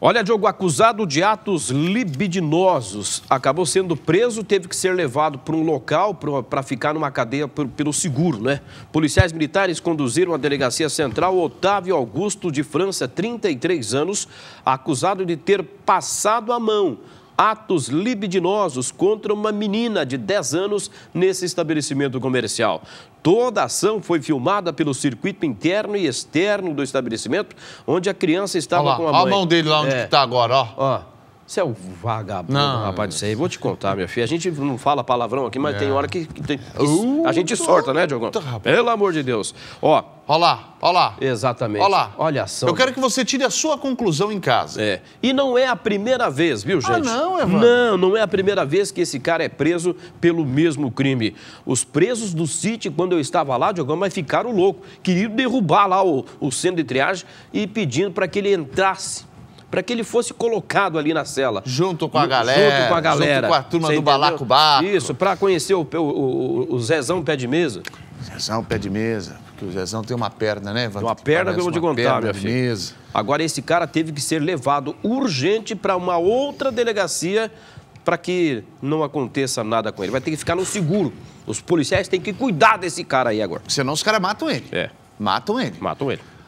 Olha, Diogo, acusado de atos libidinosos, acabou sendo preso, teve que ser levado para um local para ficar numa cadeia pelo seguro, né? Policiais militares conduziram à delegacia central Otávio Augusto de França, 33 anos, acusado de ter passado a mão atos libidinosos contra uma menina de 10 anos nesse estabelecimento comercial. Toda a ação foi filmada pelo circuito interno e externo do estabelecimento, onde a criança estava com a mãe. Olha a mão dele lá onde é. está agora, ó. ó. Você é um vagabundo, não, rapaz, isso aí. Vou te contar, minha filha. A gente não fala palavrão aqui, mas é. tem hora que, que, que uh, a gente sorta, né, Diogão? Pelo amor de Deus. Ó. Olha lá, olha lá. Exatamente. Olha lá. Olha ação. Eu quero que você tire a sua conclusão em casa. É. E não é a primeira vez, viu, gente? Ah, não, Evandro? Não, não é a primeira vez que esse cara é preso pelo mesmo crime. Os presos do City, quando eu estava lá, Diogão, mas ficaram loucos. Queriam derrubar lá o, o centro de triagem e pedindo para que ele entrasse para que ele fosse colocado ali na cela. Junto com a galera. Junto com a galera. Junto com a turma do Balaco Baco. Isso, para conhecer o, o, o, o Zezão Pé de Mesa. Zezão Pé de Mesa. Porque o Zezão tem uma perna, né, Evandro? Tem uma perna que eu vou te contar, minha filha. Mesa. Agora, esse cara teve que ser levado urgente para uma outra delegacia para que não aconteça nada com ele. Vai ter que ficar no seguro. Os policiais têm que cuidar desse cara aí agora. Senão os caras matam ele. É. Matam ele. Matam ele.